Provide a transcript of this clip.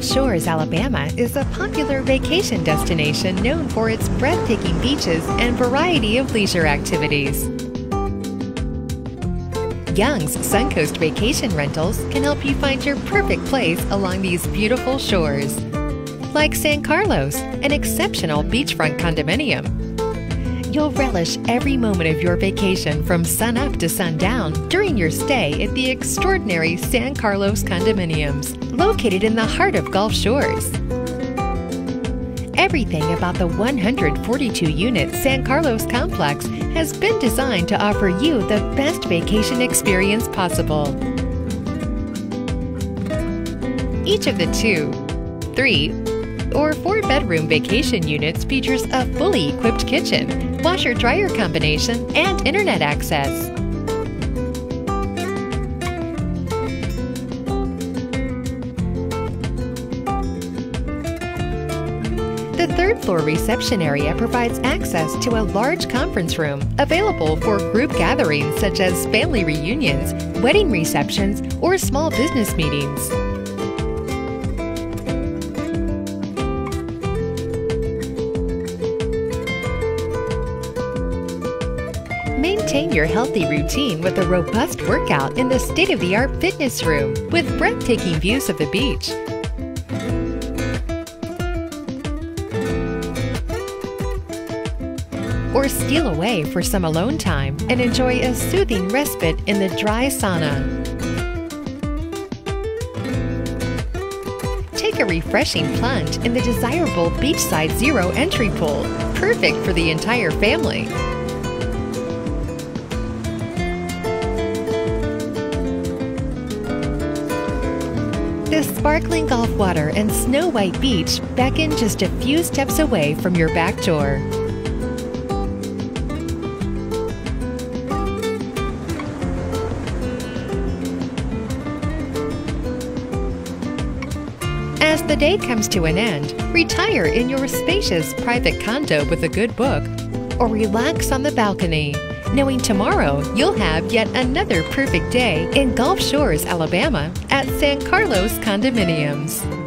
Gulf Shores, Alabama is a popular vacation destination known for its breathtaking beaches and variety of leisure activities. Young's Suncoast Vacation Rentals can help you find your perfect place along these beautiful shores. Like San Carlos, an exceptional beachfront condominium. You'll relish every moment of your vacation from sunup to sundown during your stay at the extraordinary San Carlos condominiums, located in the heart of Gulf Shores. Everything about the 142 unit San Carlos complex has been designed to offer you the best vacation experience possible. Each of the two, three, or four bedroom vacation units features a fully equipped kitchen, washer dryer combination, and internet access. The third floor reception area provides access to a large conference room available for group gatherings such as family reunions, wedding receptions, or small business meetings. Maintain your healthy routine with a robust workout in the state of the art fitness room with breathtaking views of the beach. Or steal away for some alone time and enjoy a soothing respite in the dry sauna. Take a refreshing plunge in the desirable beachside zero entry pool, perfect for the entire family. The sparkling Gulf water and snow white beach beckon just a few steps away from your back door. As the day comes to an end, retire in your spacious private condo with a good book or relax on the balcony, knowing tomorrow you'll have yet another perfect day in Gulf Shores, Alabama at San Carlos Condominiums.